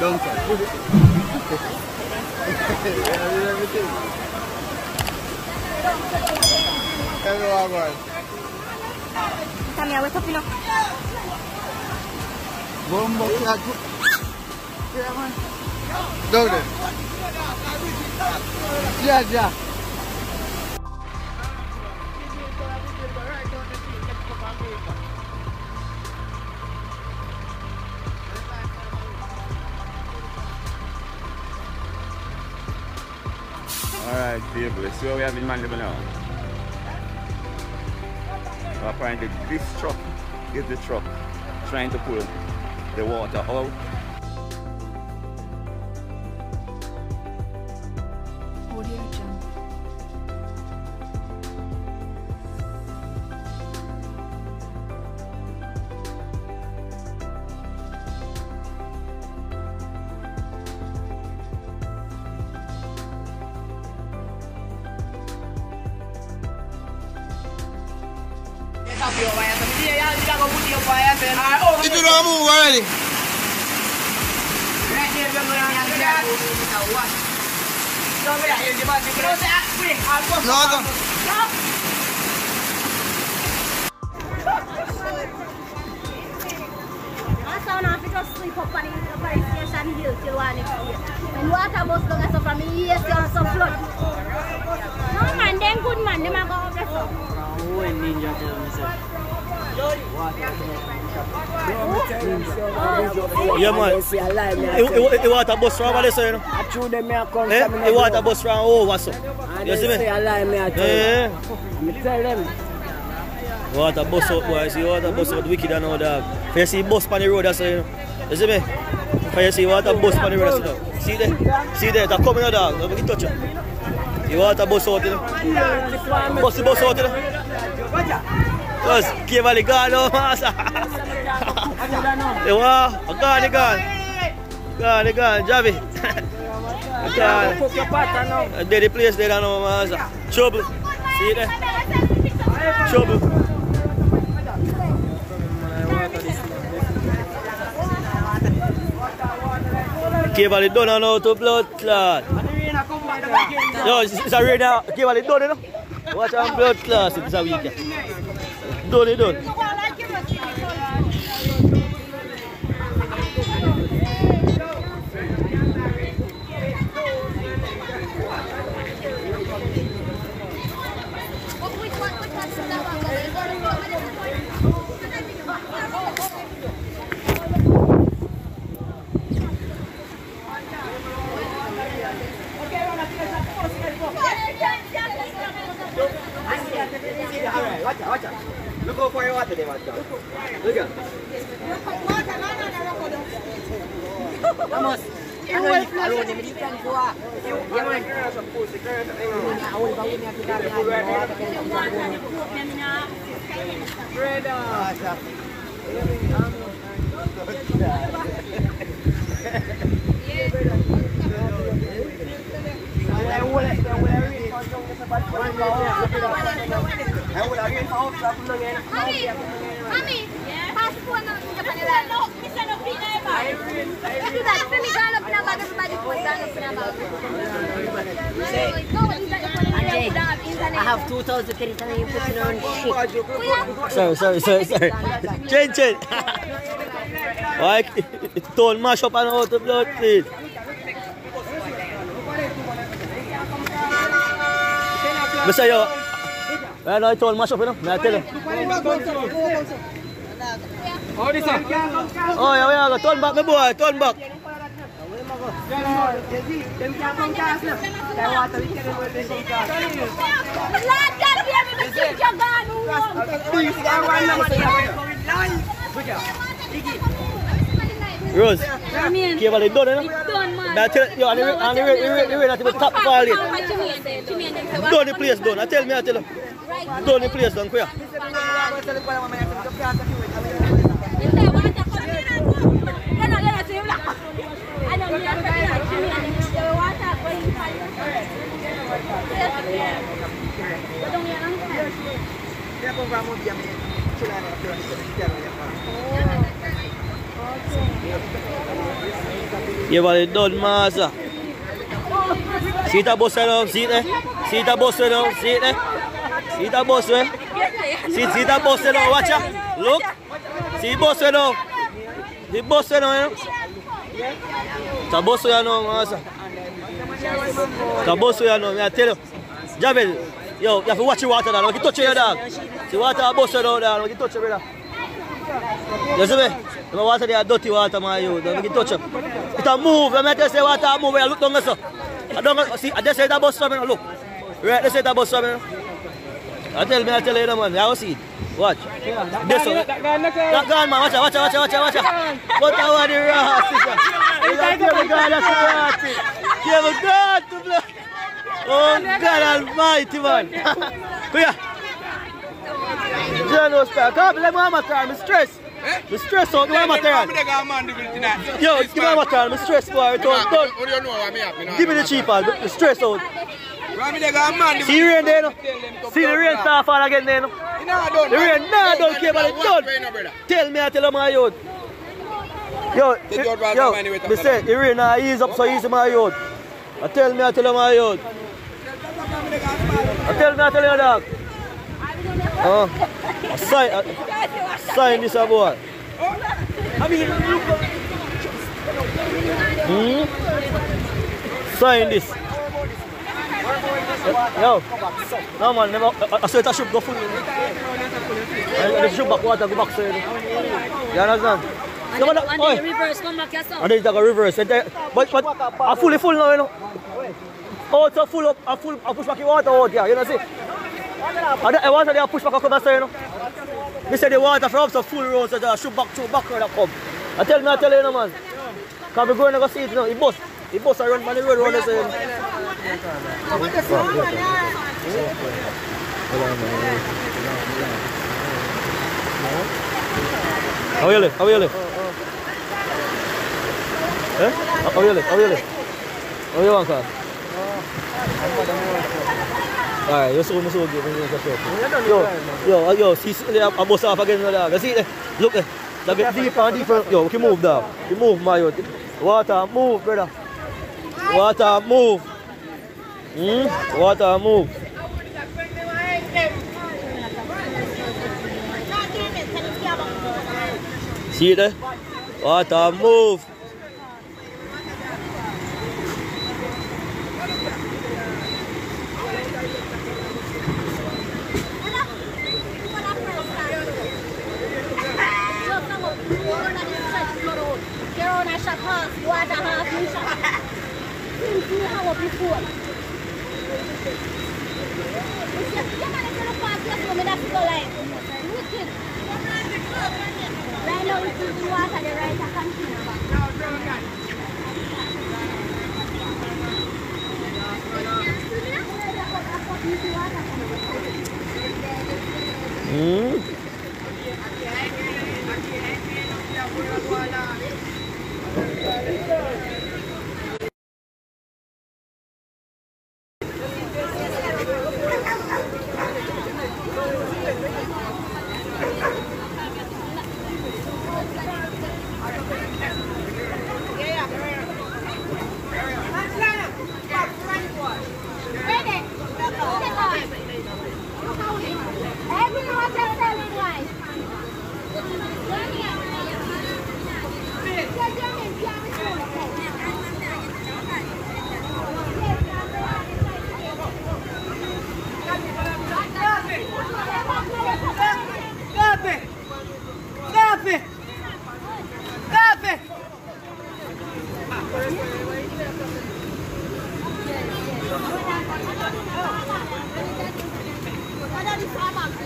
Dança. Quer ver lá agora? Tá, minha água não? final. Vamos botar tudo. Douglas. Já, já. Alright, people, see what we have in Mandeville now. Apparently this truck is the truck trying to pull the water out. tío para allá, pero... Ah, oh, ¿Y tú no vas a jugar, Eli? No, no. Asa unafika usiku pale pale station hiyo Kilwani pia. Ni wata boss donga so family yes on so float. No man, then good man, ni mago of the so. Oh, ninja tell me. Yeah, man. It, it, water bus from over there, you know. I chew them, me a come Eh? from The water bus from over. And You see me? say I me tell you. Yeah. Me them. Water bus out, boy. See water bus out wicked and all that. You see bus on the road, that's you know. You see me? You see water bus on the road, that's it. See there? See there? That coming out, dog. Don't touch you. The water bus out, you know. Bus the bus out, you know. Bos, kira balik gol tu. Ewa, agak ni gol. Agak ni gol, Javi. Ada di place dia dah nama masa. Trouble. See dah. Trouble. Give all the done on out blood clot. Yo, it's a rain out. Give all the done. Watch out, blood clot. It's a weekend. দৌড় এই দৌড় Vamos. Saya boleh, saya boleh. Saya boleh. Na na. I have 2,000 credit and you put it on shit. Sorry, sorry, sorry, sorry. Change, change. Why? Tone mash up and out of blood, please. Basta yo. Eh, dah itu masuk pun. Dah tel. Oh, di sana. Oh, ya, ya, ya. Tuan bak, bebo, tuan bak. Belajar dia memang sejagaan uang. Rose, kira balik don, kan? Don, yo, ane, ane, ane, ane, ane, ane, ane, ane, ane, ane, ane, ane, ane, ane, ane, ane, ane, ane, ane, do ni place don kwa Ya vale don masa. Sita bosero, sita. Sita bosero, sita. See bus right now, see? See a bus right now, see? See? See, see now, watch out. Look. See bus right now. The bus right now, you know? A bus right now, master. A bus right now, I tell you. Javel, yo, you have to watch your water, dog. Don't touch your dog. See water bus right now. Don't touch your brother. You see me? The water there dirty water, my you. Don't get touch. It a move. Let me tell you, say water move. When you look down so. I don't see. I just say that bus coming. Look. Right, they say that bus coming. I tell me, I tell you, no, man. I see it. Watch. This one. That gun, man. Watch out, watch out, watch out, watch out, watch out. What I want the rat, sister. You got the gun, that's the rat. Give a God to bless. Oh, God almighty, man. Come here. John Star. Come on, let me have my time. I'm stressed. I'm stressed out. Give me my time. Yo, give me my time. I'm stressed, boy. Don't, don't. You know what me happen? Give me the cheap one. I'm stressed out. See rain there, no? See the rain start fall again there, no? The rain now don't care about it done. Tell me, I tell my youth. Yo, your yo, me say, the rain now ease up so easy, my youth. I tell me, I tell my youth. I tell me, I tell you, dog. Oh, I sign, I sign this, boy. Hmm? Sign this. Yo, no man, never, I, I it a shoot go full. I, I shoot back water, go back side. You understand? No, but, And then the reverse come back yourself. and then you take a reverse. And but, but, I fully full now, you know. Oh, it's a full up, I full, I push back the water out, yeah, you know, see? And the water eh, there, push back come and you know. Me say the water from so full road, so I shoot back to back road, I come. I tell me, I tell you, you know, man. Because we going to go see it, you know, he bust. He bust around on the road, road, you live? Eh? Want car? Alright, you saw me so good when you go shop. Yo, yo, yo, see, see, I bust off again, dog. You see, eh? look, eh? That get deeper and deeper. Yo, we can move, dog. We move, my youth. Water, move, brother. Water, move. Mm? What a move. See there? What a move. Girl, I shot half, water half, you shot. Didn't. Right now, you see I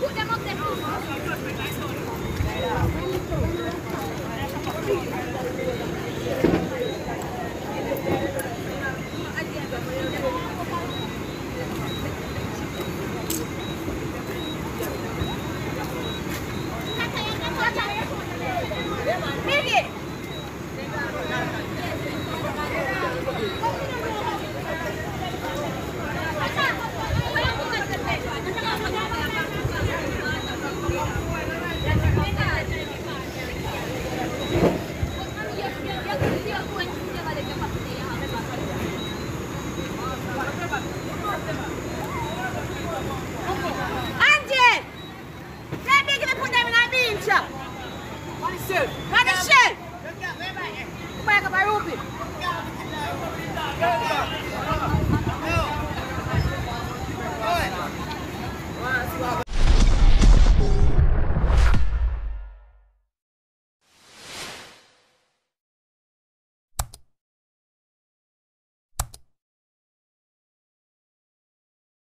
Vous demandez